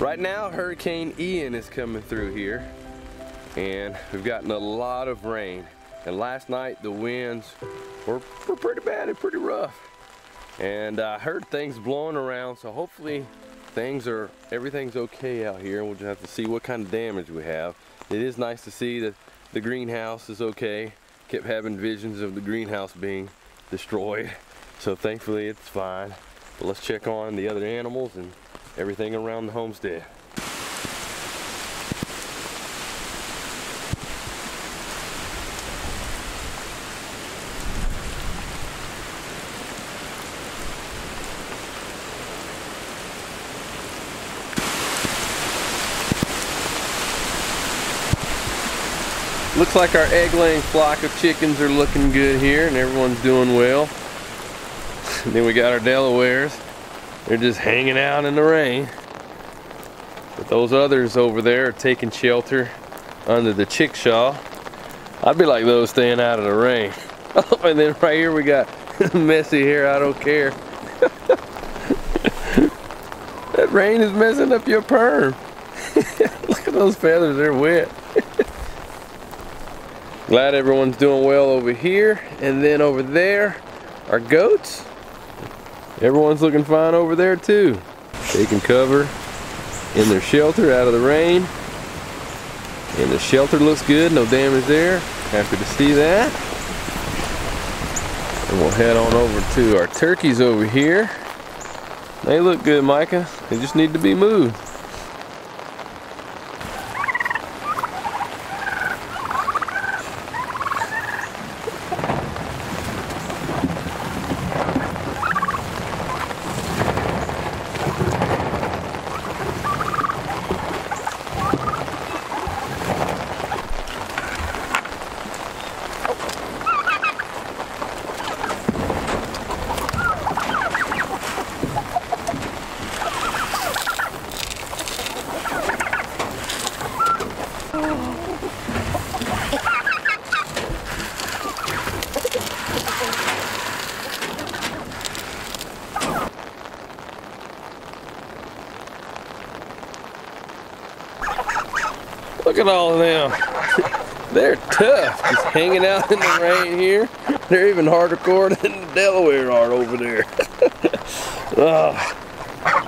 Right now, Hurricane Ian is coming through here and we've gotten a lot of rain. And last night the winds were, were pretty bad and pretty rough. And I heard things blowing around, so hopefully things are, everything's okay out here. We'll just have to see what kind of damage we have. It is nice to see that the greenhouse is okay. Kept having visions of the greenhouse being destroyed. So thankfully it's fine. But let's check on the other animals and everything around the homestead. Looks like our egg laying flock of chickens are looking good here and everyone's doing well. then we got our Delawares. They're just hanging out in the rain. But those others over there are taking shelter under the chickshaw. I'd be like those staying out of the rain. Oh, and then right here we got messy hair, I don't care. that rain is messing up your perm. Look at those feathers, they're wet. Glad everyone's doing well over here. And then over there, our goats. Everyone's looking fine over there too. Taking cover in their shelter out of the rain. And the shelter looks good, no damage there. Happy to see that. And we'll head on over to our turkeys over here. They look good, Micah. They just need to be moved. At all of them. They're tough, just hanging out in the rain here. They're even harder core than the Delaware are over there.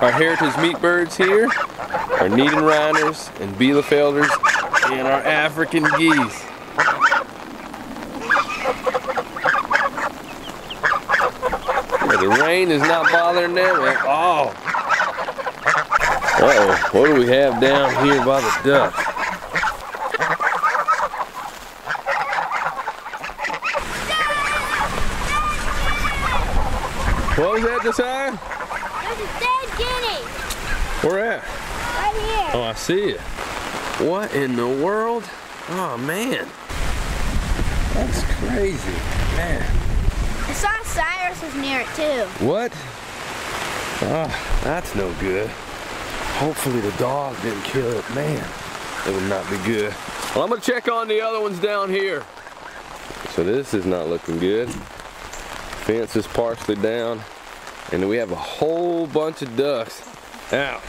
Our heritage meat birds here, our Niederrheiners and Bielefelders, and our African geese. The rain is not bothering them at all. Uh oh what do we have down here by the ducks? What was that, Josiah? There's a dead guinea Where at? right here. Oh, I see it. What in the world? Oh, man. That's crazy. Man. I saw Cyrus was near it too. What? Oh, that's no good. Hopefully the dog didn't kill it. Man, it would not be good. Well, I'm gonna check on the other ones down here. So this is not looking good. Fence is partially down. And we have a whole bunch of ducks out.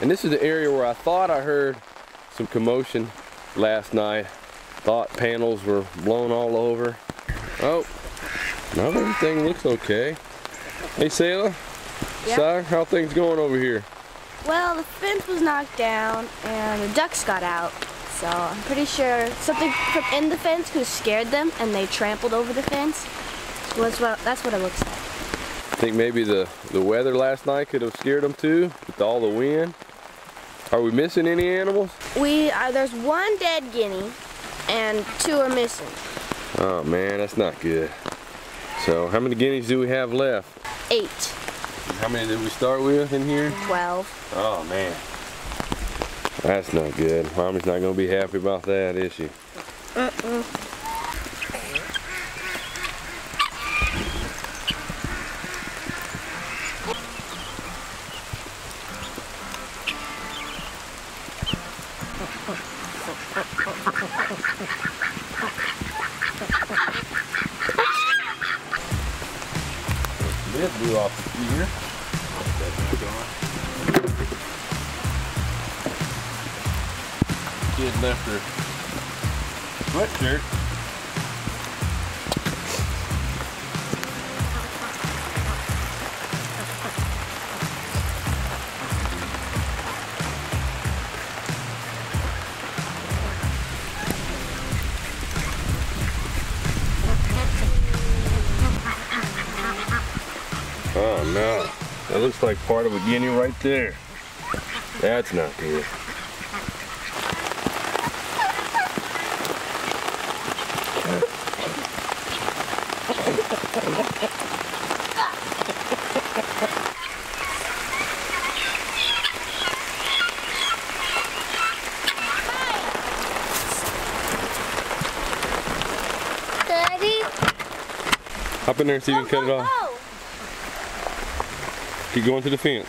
And this is the area where I thought I heard some commotion last night. Thought panels were blown all over. Oh, now everything looks okay. Hey, Sailor, Yeah? Sire, how things going over here? Well, the fence was knocked down and the ducks got out. So I'm pretty sure something from in the fence could have scared them and they trampled over the fence. Was what, that's what it looks like. I think maybe the, the weather last night could have scared them too, with all the wind. Are we missing any animals? We uh, there's one dead guinea and two are missing. Oh man, that's not good. So how many guineas do we have left? Eight. How many did we start with in here? Twelve. Oh man. That's not good. Mommy's not gonna be happy about that, is she? Mm-mm. It blew off here. Kid left her sweatshirt. Oh no, that looks like part of a guinea right there. That's not good. In there and see if you can cut it off. Keep going to the fence.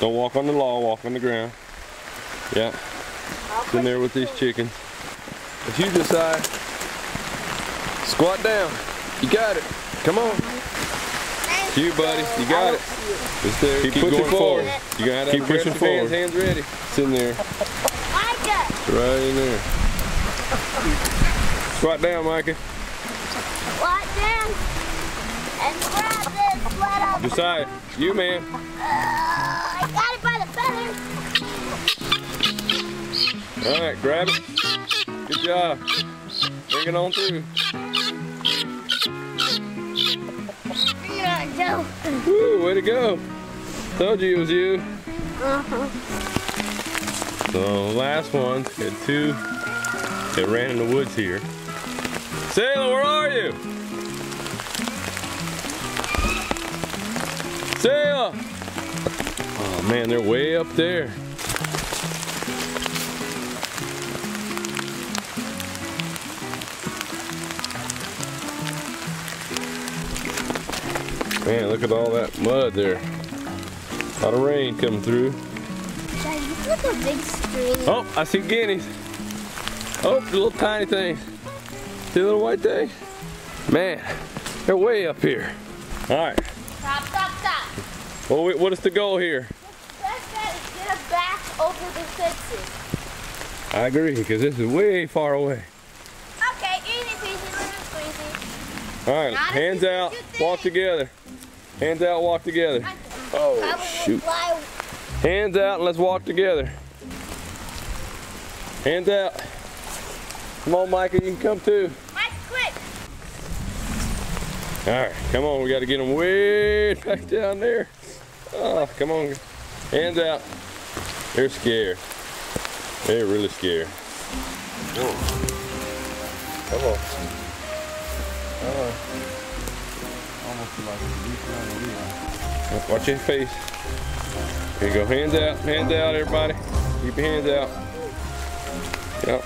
Don't walk on the lawn, walk on the ground. Yeah, it's in there with these chickens. If you decide, squat down. You got it. Come on. It's you, buddy. You got it. It's there. Keep, pushing going forward. You gotta keep pushing forward. Hands, hands ready. It's in there. Micah! It's right in there. Squat down, Micah. Squat down and grab this. Up. Josiah, you man. Uh, I got it by the feathers. All right, grab it. Good job. Bring it on through. Joe. Woo, way to go. Told you it was you. Uh-huh. So last one had two that ran in the woods here. Sailor, where are you? Sailor! Oh man, they're way up there. Man, look at all that mud there. A lot of rain coming through. Daddy, a big stream. Oh, I see guineas. Oh, the little tiny things. See the little white thing? Man, they're way up here. All right. Stop, stop. Well, wait, what is the goal here? Best bet is get us back over the fences. I agree, because this is way far away. Okay, easy peasy, lemon squeezy. All right, Not hands easy out, walk together. Hands out, walk together. Oh, shoot. Hands out and let's walk together. Hands out. Come on, Micah, you can come too. Mike, quick. All right, come on. We got to get them way back down there. Oh, come on. Hands out. They're scared. They're really scared. Whoa. Come on. On. Watch your face. Here you go. Hands out. Hands out, everybody. Keep your hands out. Yep.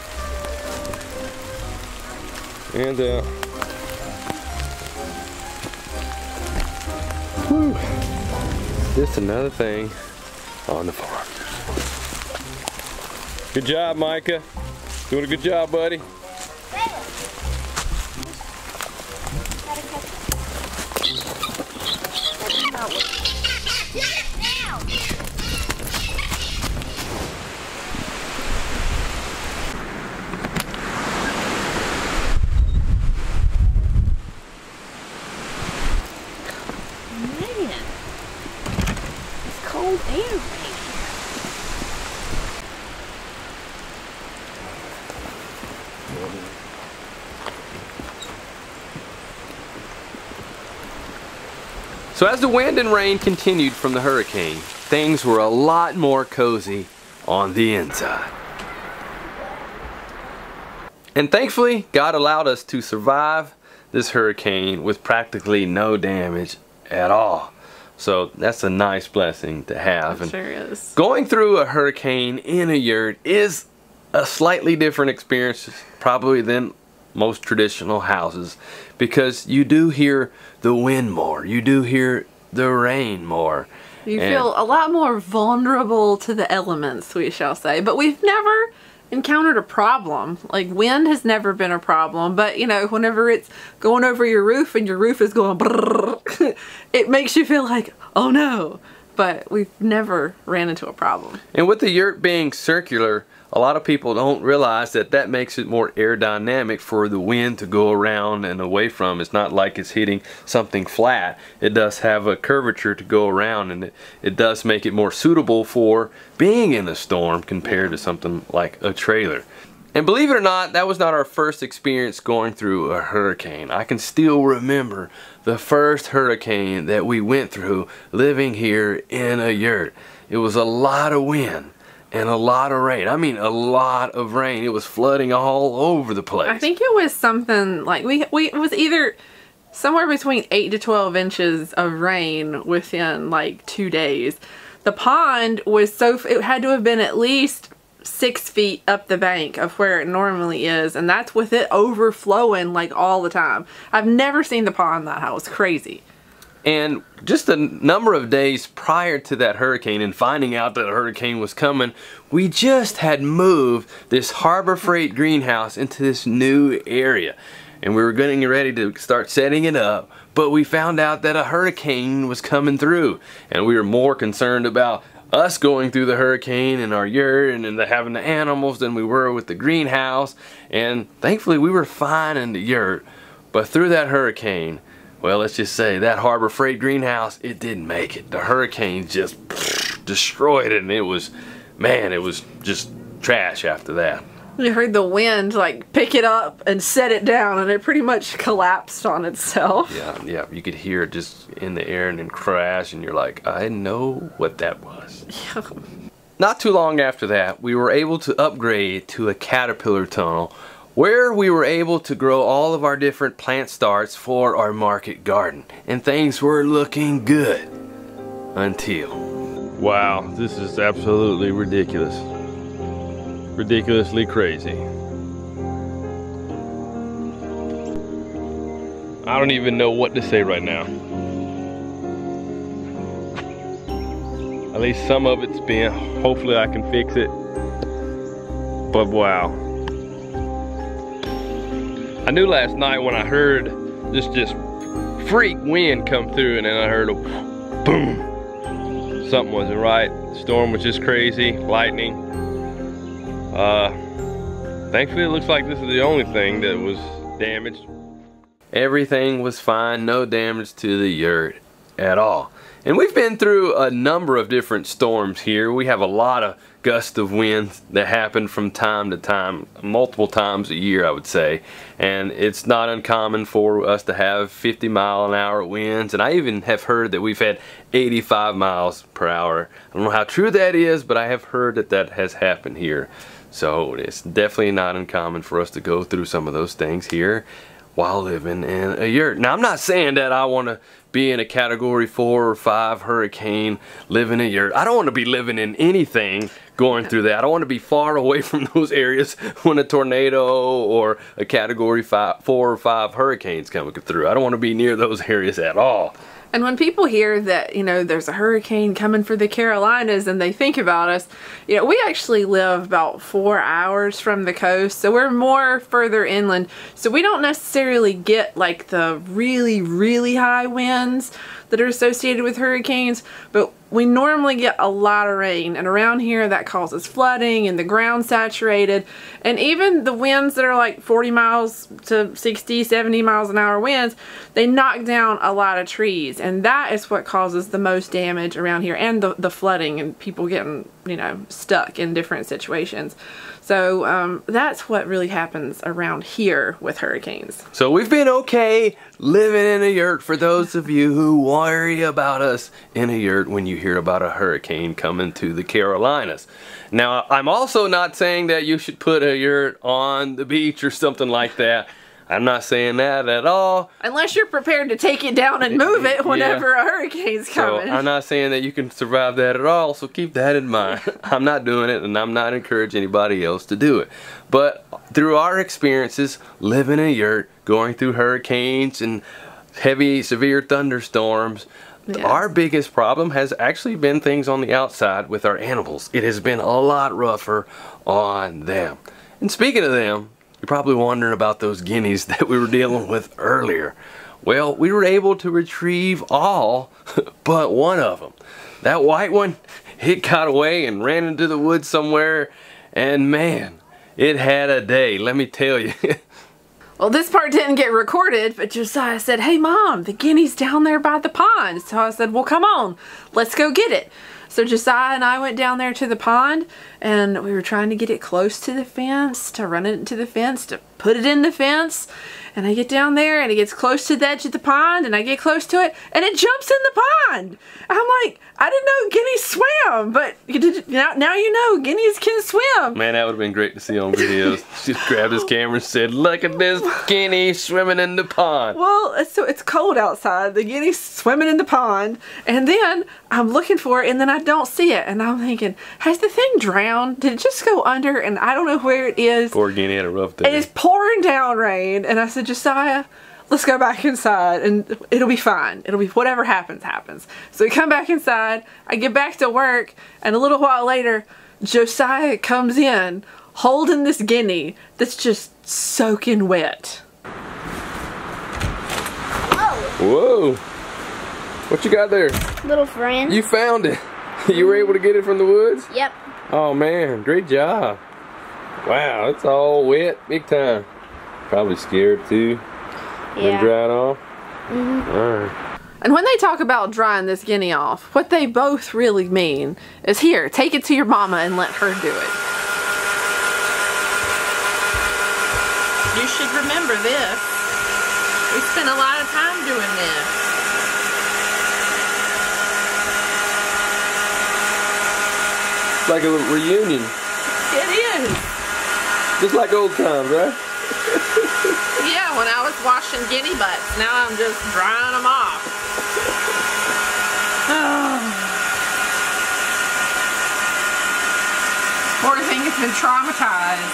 Hands out. Whew. Just another thing on the farm. Good job, Micah. Doing a good job, buddy. So as the wind and rain continued from the hurricane, things were a lot more cozy on the inside. And thankfully, God allowed us to survive this hurricane with practically no damage at all. So that's a nice blessing to have. It sure is. Going through a hurricane in a yurt is a slightly different experience, probably than most traditional houses, because you do hear the wind more, you do hear the rain more. You And- feel a lot more vulnerable to the elements, we shall say. But we've never encountered a problem. Like wind has never been a problem, but you know, whenever it's going over your roof and your roof is going it makes you feel like, oh no. But we've never ran into a problem. And with the yurt being circular, a lot of people don't realize that that makes it more aerodynamic for the wind to go around and away from. It's not like it's hitting something flat. It does have a curvature to go around and it, it does make it more suitable for being in a storm compared to something like a trailer. And believe it or not, that was not our first experience going through a hurricane. I can still remember the first hurricane that we went through living here in a yurt. It was a lot of wind and a lot of rain. I mean, a lot of rain. It was flooding all over the place. I think it was something like we we it was either somewhere between 8 to 12 inches of rain within like 2 days. The pond was so it had to have been at least six feet up the bank of where it normally is and that's with it overflowing like all the time i've never seen the pond that high it's crazy and just a number of days prior to that hurricane and finding out that a hurricane was coming, we just had moved this Harbor Freight greenhouse into this new area. And we were getting ready to start setting it up, but we found out that a hurricane was coming through. And we were more concerned about us going through the hurricane in our yurt and, and the, having the animals than we were with the greenhouse. And thankfully we were fine in the yurt. But through that hurricane, well, let's just say that Harbor Freight greenhouse, it didn't make it. The hurricane just destroyed it and it was, man, it was just trash after that. You heard the wind like pick it up and set it down and it pretty much collapsed on itself. Yeah, yeah, you could hear it just in the air and then crash and you're like, I know what that was. Yeah. Not too long after that, we were able to upgrade to a caterpillar tunnel where we were able to grow all of our different plant starts for our market garden. And things were looking good until. Wow, this is absolutely ridiculous. Ridiculously crazy. I don't even know what to say right now. At least some of it's been. Hopefully I can fix it. But wow. I knew last night when I heard this just freak wind come through and then I heard a boom. Something wasn't right. Storm was just crazy, lightning. Uh, thankfully it looks like this is the only thing that was damaged. Everything was fine, no damage to the yurt at all. And we've been through a number of different storms here. We have a lot of gusts of wind that happen from time to time, multiple times a year I would say. And it's not uncommon for us to have 50 mile an hour winds. And I even have heard that we've had 85 miles per hour. I don't know how true that is, but I have heard that that has happened here. So it's definitely not uncommon for us to go through some of those things here while living in a yurt. Now I'm not saying that I want to be in a category four or five hurricane living in yurt. I don't want to be living in anything going through that. I don't want to be far away from those areas when a tornado or a category five, four or five hurricanes coming through. I don't want to be near those areas at all. And when people hear that, you know, there's a hurricane coming for the Carolinas and they think about us, you know, we actually live about four hours from the coast. So we're more further inland. So we don't necessarily get like the really, really high winds that are associated with hurricanes, but we normally get a lot of rain and around here that causes flooding and the ground saturated. And even the winds that are like 40 miles to 60 70 miles an hour winds they knock down a lot of trees. And that is what causes the most damage around here and the, the flooding and people getting you know stuck in different situations so um, that's what really happens around here with hurricanes. So we've been okay living in a yurt for those of you who worry about us in a yurt when you hear about a hurricane coming to the Carolinas. Now, I'm also not saying that you should put a yurt on the beach or something like that. I'm not saying that at all. Unless you're prepared to take it down and move it whenever yeah. a hurricane's coming. So I'm not saying that you can survive that at all, so keep that in mind. I'm not doing it and I'm not encouraging anybody else to do it. But through our experiences living in a yurt, going through hurricanes and heavy, severe thunderstorms. Our biggest problem has actually been things on the outside with our animals. It has been a lot rougher on them. And speaking of them, you're probably wondering about those guineas that we were dealing with earlier. Well, we were able to retrieve all but one of them. That white one, it got away and ran into the woods somewhere, and man, it had a day, let me tell you. Well, this part didn't get recorded, but Josiah said, Hey, Mom, the guinea's down there by the pond. So I said, Well, come on, let's go get it. So Josiah and I went down there to the pond and we were trying to get it close to the fence, to run it into the fence, to put it in the fence. And I get down there and it gets close to the edge of the pond and I get close to it and it jumps in the pond. I'm like, I didn't know guineas swam, but you did, now, now you know guineas can swim. Man, that would have been great to see on videos. She just grabbed his camera and said, Look at this guinea swimming in the pond. Well, it's- so it's cold outside. The guinea's swimming in the pond, and then I'm looking for it, and then I don't see it, and I'm thinking, has the thing drowned? Did it just go under? And I don't know where it is. Poor guinea had a rough day. And day. it's pouring down rain, and I said, Josiah, let's go back inside, and it'll be fine. It'll be whatever happens, happens. So we come back inside. I get back to work, and a little while later, Josiah comes in holding this guinea that's just soaking wet. Whoa. What you got there? Little friend. You found it. You were able to get it from the woods? Yep. Oh man, great job. Wow, it's all wet, big time. Probably scared too. Been Yeah. dried off. Mhm. Alright. And when they talk about drying this guinea off, what they both really mean is here, take it to your mama and let her do it. You should remember this. We spent a lot of time doing this. It's like a reunion. It is. Just like old times, right? Yeah, when I was washing guinea butts, now I'm just drying them off. Poor thing has been traumatized.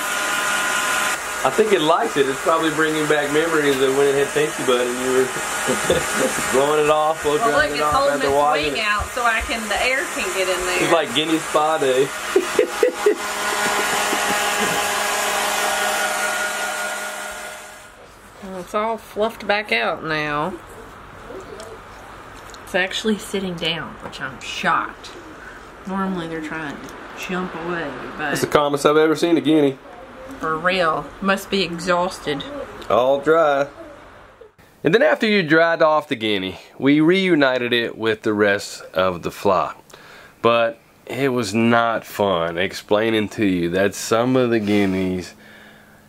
I think it likes it. It's probably bringing back memories of when it had Pinky Butt and you were blowing it off, blow Well, drying look, it it's off holding after its washing wing it. out so I can, the air can get in there. It's like Guinea Spa Day. It's all fluffed back out now. It's actually sitting down, which I'm shocked. Normally they're trying to jump away, It's the but calmest I've ever seen a guinea. for real, must be exhausted. All dry. And then after you dried off the guinea, we reunited it with the rest of the flock. But it was not fun explaining to you that some of the guineas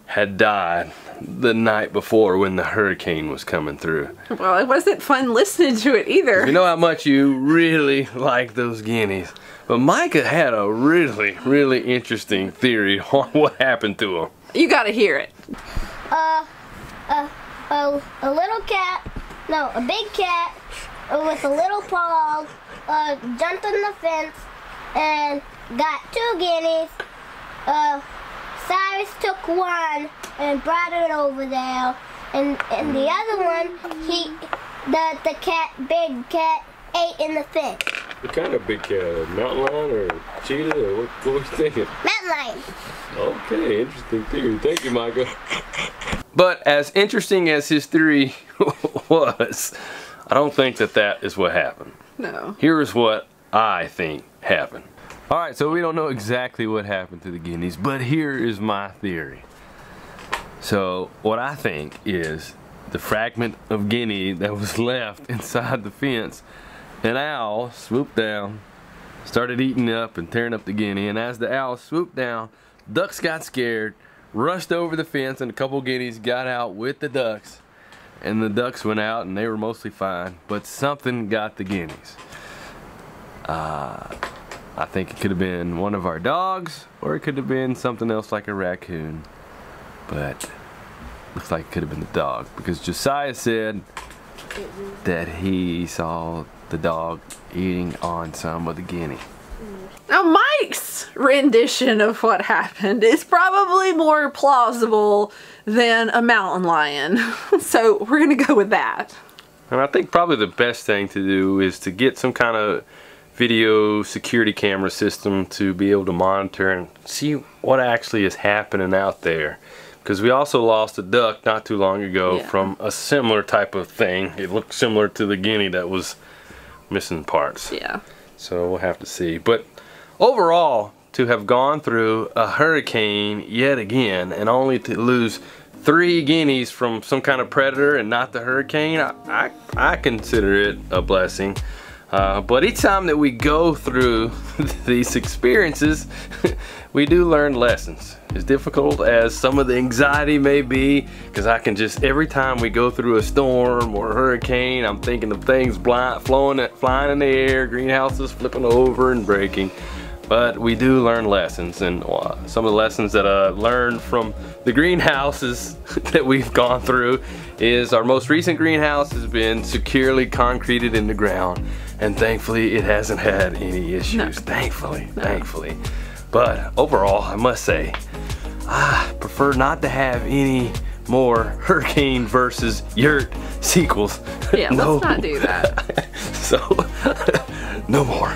had died the night before when the hurricane was coming through. Well, it wasn't fun listening to it either. You know how much you really like those guineas. But Micah had a really, really interesting theory on what happened to them. You gotta hear it. Uh, a, a, a little cat, no, a big cat uh, with a little paw uh, jumped on the fence and got two guineas. Uh, Cyrus took one and brought it over there, and and the other one, he, the the cat, big cat, ate in the fence. What kind of big cat? Mountain lion or cheetah? Or what, what was you thinking? Mountain lion. Okay, interesting theory. Thank you, Michael. But as interesting as his theory was, I don't think that that is what happened. No. Here is what I think happened. All right, so we don't know exactly what happened to the guineas, but here is my theory. So what I think is the fragment of guinea that was left inside the fence, an owl swooped down, started eating up and tearing up the guinea, and as the owl swooped down, ducks got scared, rushed over the fence, and a couple guineas got out with the ducks. And the ducks went out and they were mostly fine, but something got the guineas. Uh, I think it could have been one of our dogs, or it could have been something else like a raccoon. But looks like it could have been the dog because Josiah said that he saw the dog eating on some of the guinea. Now, Mike's rendition of what happened is probably more plausible than a mountain lion. so we're gonna go with that. And I think probably the best thing to do is to get some kind of video security camera system to be able to monitor and see what actually is happening out there. Because we also lost a duck not too long ago Yeah. from a similar type of thing. It looked similar to the guinea that was missing parts. Yeah. So we'll have to see. But overall, to have gone through a hurricane yet again and only to lose three guineas from some kind of predator and not the hurricane, I, I, I consider it a blessing. Uh, but each time that we go through these experiences, we do learn lessons. As difficult as some of the anxiety may be, because I can just, every time we go through a storm or a hurricane, I'm thinking of things blind, flowing, flying in the air, greenhouses flipping over and breaking. But we do learn lessons, and uh, some of the lessons that I learned from the greenhouses that we've gone through is our most recent greenhouse has been securely concreted in the ground, and thankfully it hasn't had any issues. Thankfully, thankfully. But overall, I must say, I prefer not to have any more Hurricane versus Yurt sequels. Yeah, no. let's not do that. So, no more.